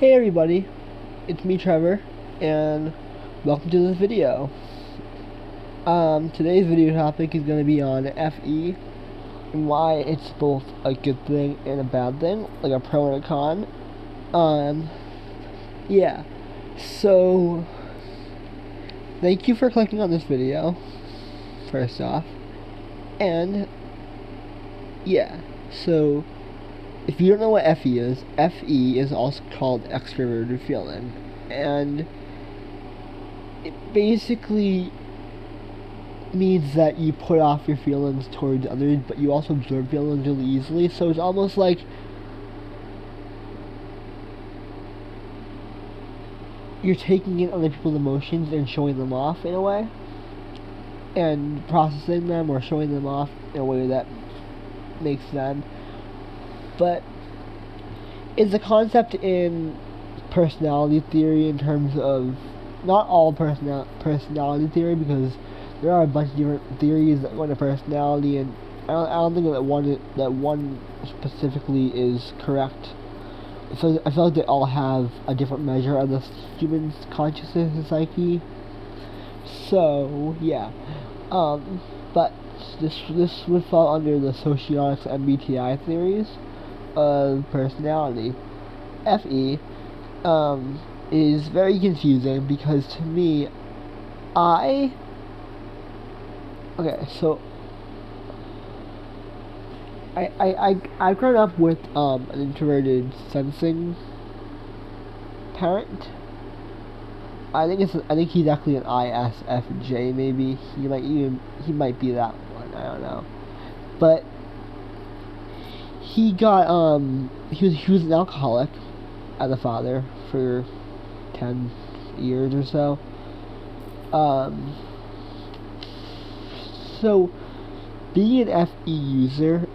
Hey everybody, it's me Trevor, and welcome to this video. Um, today's video topic is going to be on FE, and why it's both a good thing and a bad thing, like a pro and a con. Um, yeah, so, thank you for clicking on this video, first off, and, yeah, so, if you don't know what FE is, FE is also called extroverted feeling, and it basically means that you put off your feelings towards others, but you also absorb feelings really easily. So it's almost like you're taking in other people's emotions and showing them off in a way, and processing them or showing them off in a way that makes them but it's a concept in personality theory in terms of not all personal personality theory because there are a bunch of different theories that go into personality and I don't, I don't think that one that one specifically is correct. So I feel like they all have a different measure of the human's consciousness and psyche. So yeah, um, but this this would fall under the socionics MBTI theories of personality. FE um, is very confusing because to me, I. Okay, so. I, I, I, I've grown up with um, an introverted sensing parent. I think it's I think he's actually an ISFJ maybe. He might even he might be that one, I don't know. But he got um he was he was an alcoholic as a father for ten years or so. Um so being an FE user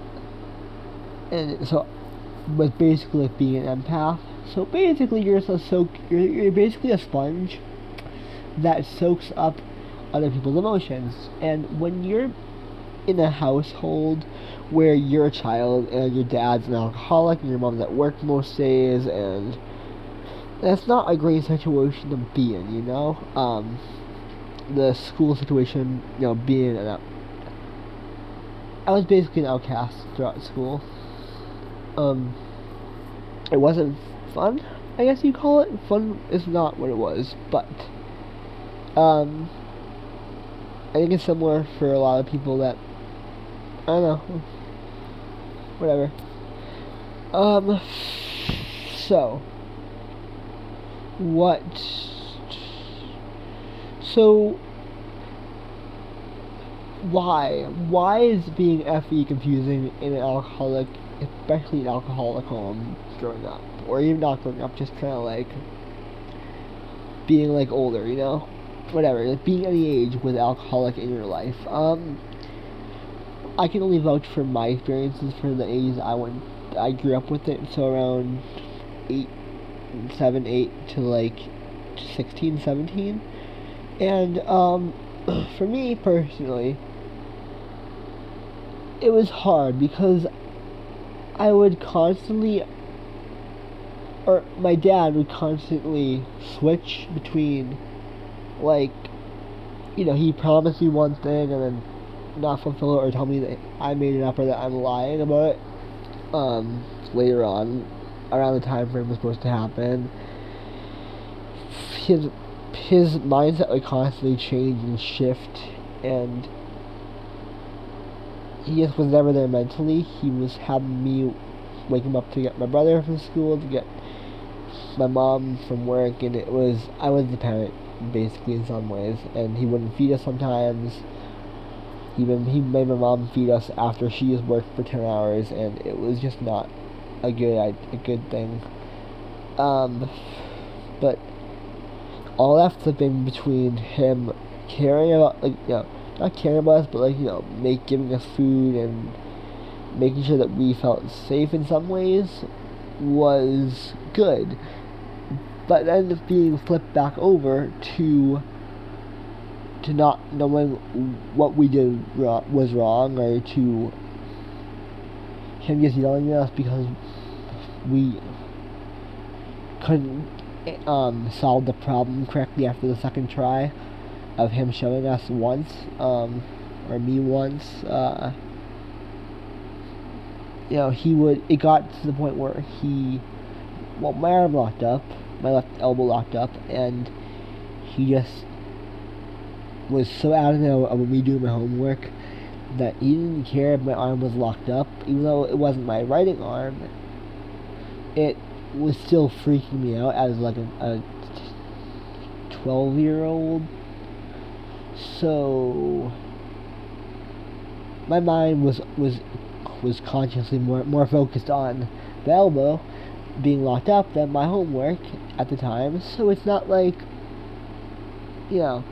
and so was basically being an empath. So basically you're a soak you're you're basically a sponge that soaks up other people's emotions. And when you're in a household where you're a child and your dad's an alcoholic and your mom's at work most days and that's not a great situation to be in, you know? Um, the school situation, you know, being an I was basically an outcast throughout school. Um, it wasn't fun, I guess you call it. Fun is not what it was, but, um, I think it's similar for a lot of people that I don't know. Whatever. Um, so, what, so, why, why is being FE confusing in an alcoholic, especially an alcoholic home growing up, or even not growing up, just kind of like, being like older, you know? Whatever, like being any age with alcoholic in your life. Um, I can only vouch for my experiences for the 80s. I went. I grew up with it, so around eight, seven, eight to like 16, 17. and um, for me personally, it was hard because I would constantly, or my dad would constantly switch between, like, you know, he promised me one thing and then not fulfill it or tell me that I made it up or that I'm lying about it um, later on, around the time frame was supposed to happen. His his mindset would constantly change and shift, and he just was never there mentally. He was having me wake him up to get my brother from school, to get my mom from work, and it was I was the parent basically in some ways, and he wouldn't feed us sometimes he he made my mom feed us after she has worked for ten hours, and it was just not a good a good thing. Um, but all that flipping between him caring about like you know not caring about us, but like you know make giving us food and making sure that we felt safe in some ways was good. But then being flipped back over to to not knowing what we did was wrong or to him just yelling at us because we couldn't um, solve the problem correctly after the second try of him showing us once, um, or me once, uh, you know, he would, it got to the point where he, well, my arm locked up, my left elbow locked up, and he just was so adamant of me doing my homework that he didn't care if my arm was locked up, even though it wasn't my writing arm. It was still freaking me out as like a, a 12 year old. So my mind was was was consciously more more focused on the elbow being locked up than my homework at the time. So it's not like you know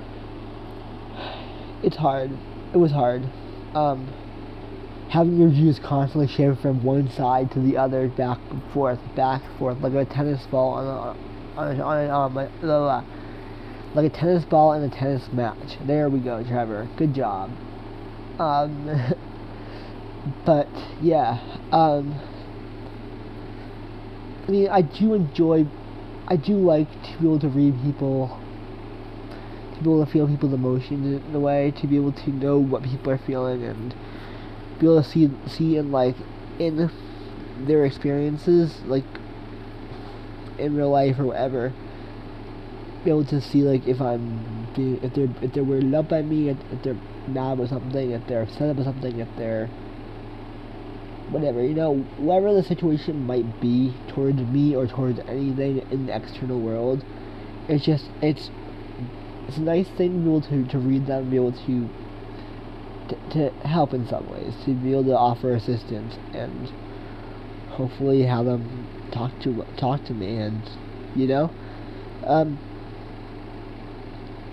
it's hard. It was hard. Um, having your views constantly shifting from one side to the other, back and forth, back and forth, like a tennis ball on a, on a, on a, um, like, uh, like a tennis ball in a tennis match. There we go, Trevor. Good job. Um, but yeah, um, I mean, I do enjoy, I do like to be able to read people be able to feel people's emotions in a way, to be able to know what people are feeling, and be able to see see in like in their experiences, like in real life or whatever. Be able to see like if I'm being, if they're if they're weirded out by me, if, if they're mad about something, if they're upset about something, if they're whatever, you know, whatever the situation might be towards me or towards anything in the external world, it's just it's it's a nice thing to be able to, to read them, be able to, to, to help in some ways, to be able to offer assistance, and hopefully have them talk to talk to me, and you know, um,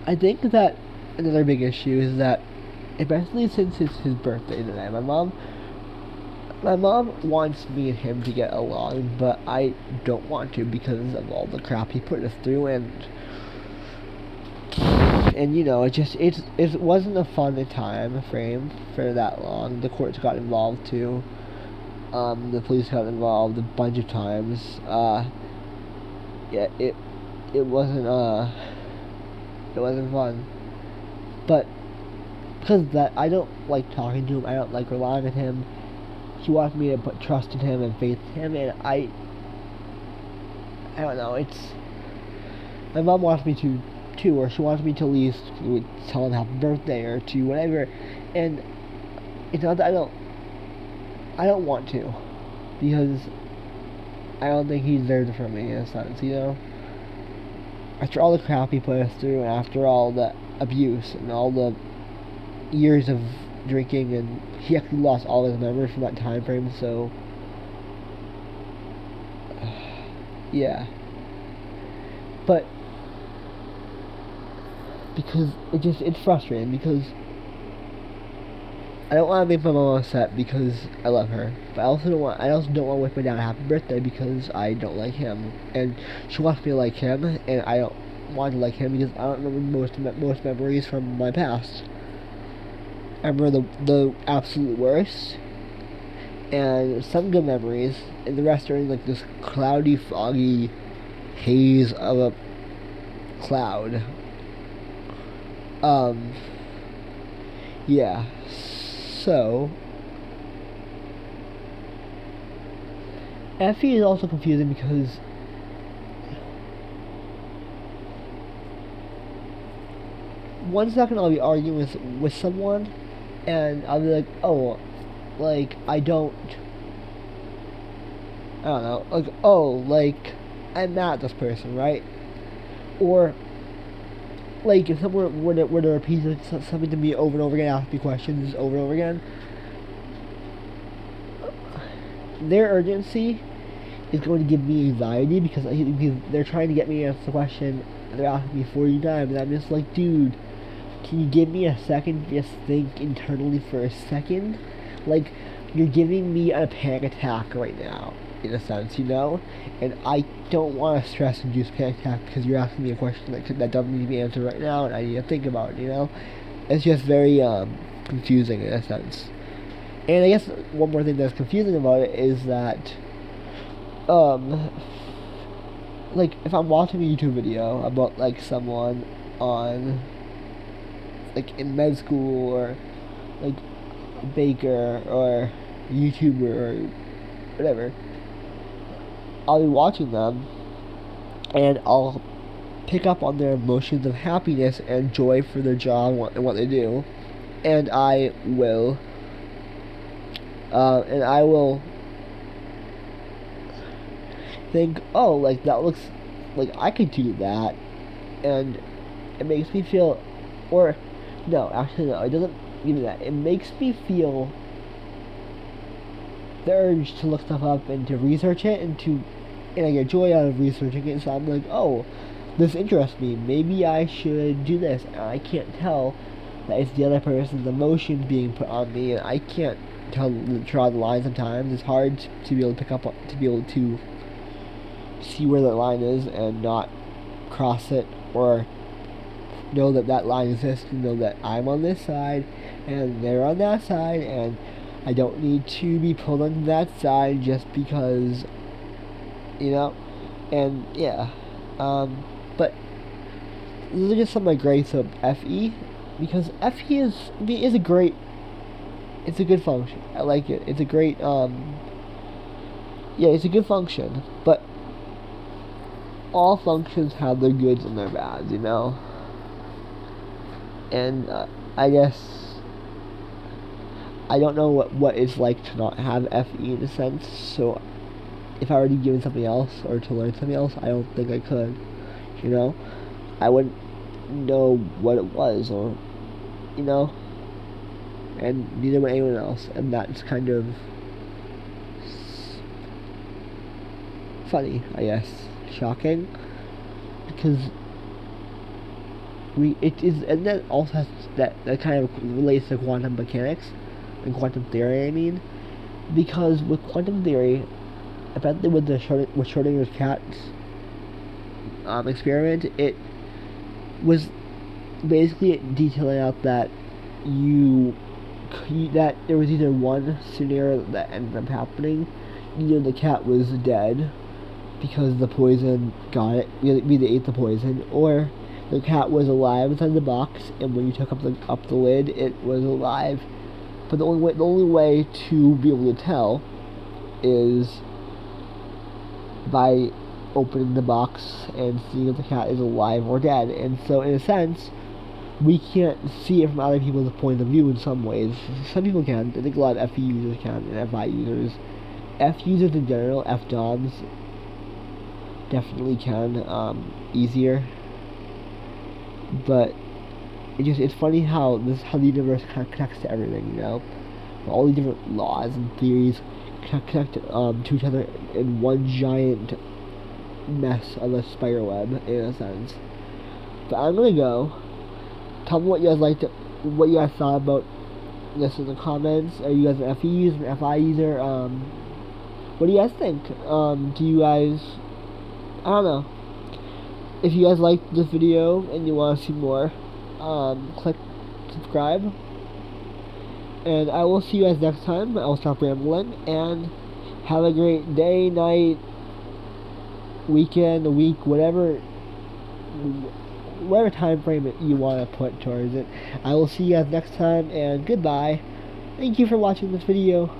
I think that another big issue is that, especially since it's his birthday today, my mom. My mom wants me and him to get along, but I don't want to because of all the crap he put us through and and you know, it just it's it wasn't a fun time frame for that long. The courts got involved too. Um, the police got involved a bunch of times. Uh, yeah, it it wasn't uh it wasn't fun. But because that, I don't like talking to him. I don't like relying on him. He wants me to put trust in him and faith in him, and I I don't know. It's my mom wants me to or she wants me to at least tell him happy birthday or to whatever, and it's not that I don't, I don't want to, because I don't think he's there from me in a sense, you know. After all the crap he put us through, and after all the abuse and all the years of drinking, and he actually lost all his memories from that time frame, so yeah. But because it just it's frustrating because I don't want to make my mom upset because I love her, but I also don't want I also don't want to wish my dad a happy birthday because I don't like him, and she wants me to like him, and I don't want to like him because I don't remember most most memories from my past. I remember the the absolute worst, and some good memories, and the rest are in like this cloudy, foggy haze of a cloud um, yeah, so, FE is also confusing because one second I'll be arguing with, with someone, and I'll be like, oh, like, I don't, I don't know, like, oh, like, I'm not this person, right? Or, like if someone were to, were to repeat something to me over and over again, ask me questions over and over again, their urgency is going to give me anxiety because, they're trying to get me to answer the question they're asking me 40 times, and I'm just like, dude, can you give me a second to just think internally for a second? Like, you're giving me a panic attack right now in a sense, you know? And I don't want to stress induce panic attack because you're asking me a question that, that doesn't need to be answered right now and I need to think about it, you know? It's just very um, confusing in a sense. And I guess one more thing that's confusing about it is that um, like if I'm watching a YouTube video about like someone on like in med school or like baker or YouTuber or whatever, I'll be watching them and I'll pick up on their emotions of happiness and joy for their job and what, they do, and I will, uh, and I will think, oh, like that looks like I could do that, and it makes me feel, or no, actually no, it doesn't give me that. It makes me feel the urge to look stuff up and to research it and to, and I get joy out of researching it. So I'm like, oh, this interests me. Maybe I should do this. And I can't tell that it's the other person's emotion being put on me, and I can't tell draw the line sometimes. It's hard to be able to pick up to be able to see where that line is and not cross it or know that that line exists and know that I'm on this side and they're on that side and I don't need to be pulled on that side just because you know? And yeah um, but these are just some of my grades of FE because FE is is a great it's a good function. I like it. It's a great um yeah it's a good function but all functions have their goods and their bads, you know? And uh, I guess I don't know what, what it's like to not have FE in a sense, so if I were to be given something else or to learn something else, I don't think I could, you know? I wouldn't know what it was, or, you know? And neither would anyone else, and that's kind of funny, I guess shocking because we it is and that also has that that kind of relates to quantum mechanics and quantum theory I mean because with quantum theory apparently with the with Schrodinger's cat's um, experiment it was basically detailing out that you, that there was either one scenario that ended up happening either the cat was dead because the poison got it, either ate the poison, or the cat was alive inside the box, and when you took up the up the lid, it was alive. But the only way the only way to be able to tell is by opening the box and seeing if the cat is alive or dead. And so, in a sense, we can't see it from other people's point of view in some ways. Some people can. I think a lot of FE users can, and FI users. F users in general, F DOMs, definitely can um, easier. But it just it's funny how this how the universe kind of connects to everything, you know, all the different laws and theories connect um, to each other in one giant mess of a spider web in a sense. But I'm gonna go. Tell me what you guys liked, what you guys thought about this in the comments. Are you guys an FE user, an FI user? Um, what do you guys think? Um, do you guys I don't know. If you guys liked this video and you want to see more, um, click subscribe. And I will see you guys next time. I will stop rambling. And have a great day, night, weekend, week, whatever, whatever time frame you want to put towards it. I will see you guys next time. And goodbye. Thank you for watching this video.